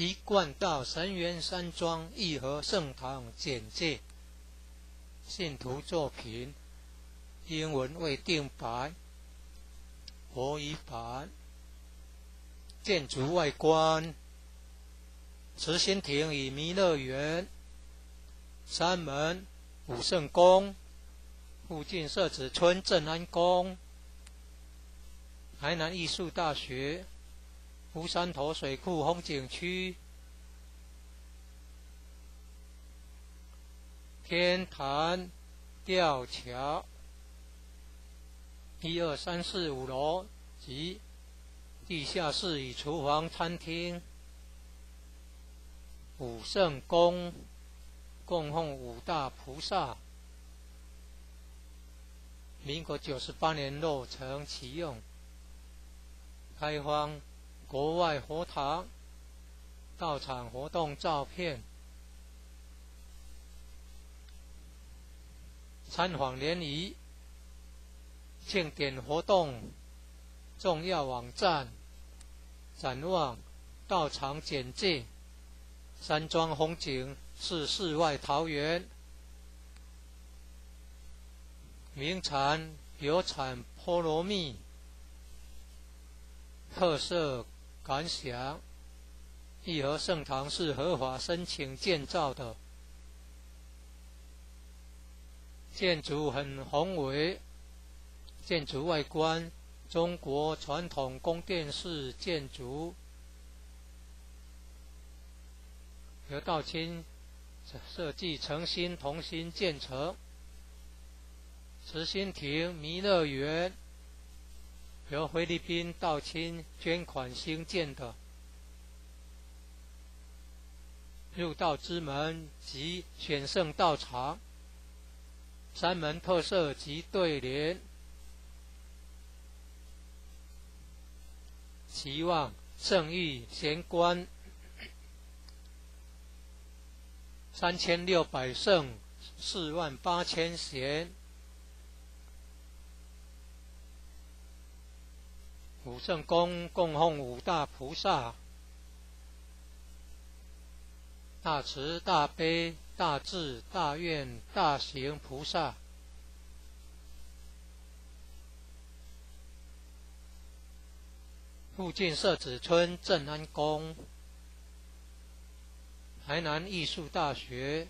一贯道神元山庄义和圣堂简介。信徒作品，英文未定版，国语版。建筑外观，慈心亭与弥勒园，山门。武圣宫，附近设置村镇安宫，台南艺术大学，湖山头水库风景区，天坛吊桥，一二三四五楼及。地下室与厨房、餐厅，武圣宫供奉五大菩萨。民国九十八年落成启用，开荒国外佛堂到场活动照片，参访联谊庆典活动重要网站。展望道场简介，山庄风景是世外桃源，名产有产菠萝蜜，特色感想：义和圣堂是合法申请建造的，建筑很宏伟，建筑外观。中国传统宫殿式建筑，刘道清设计诚心同心建成。慈心亭弥勒园由菲律宾道清捐款兴建的。入道之门及选圣道场，三门特色及对联。期望圣誉贤官三千六百圣四万八千贤武圣宫供奉五大菩萨大慈大悲大智大愿大行菩萨。附近设子村镇安宫，台南艺术大学。